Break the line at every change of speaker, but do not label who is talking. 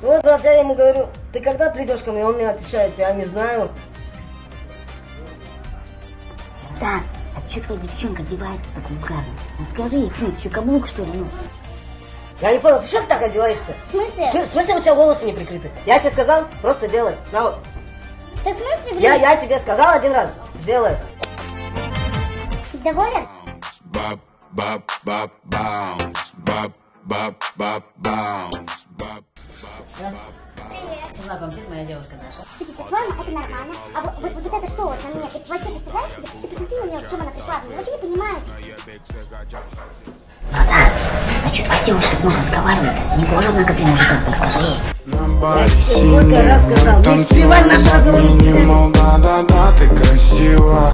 Вот, брат, я ему говорю, ты когда придешь ко мне? Он мне отвечает, я не знаю.
Так, а что твоя девчонка одевается так вульгарно? Ну скажи ей, что это что, каблук что ли? Ну,
Я не понял, ты что ты так одеваешься?
В смысле?
В смысле у тебя волосы не прикрыты? Я тебе сказал, просто делай. На, вот.
Так в смысле, блин?
я, я тебе сказал один раз, сделай.
Доволен?
Bop, bop, bop, bounce. Bop, bop, bop, bounce. Bop.
знакомьтесь, моя девушка Даша.
Типа, по-твоему, это нормально? А вот, вот, вот это что вот на мне? Ты вообще представляешь себе? Ты посмотри на нее, в чем она пришла. Она вообще не понимает.
Братан, а что твоя девушка много разговаривает? Не похожа она, как при мужиках, так скажи ей.
На
сколько раз
синема
сказал, не
танцуем
всплывай наш разговор, не.
Да-да-да, ты красива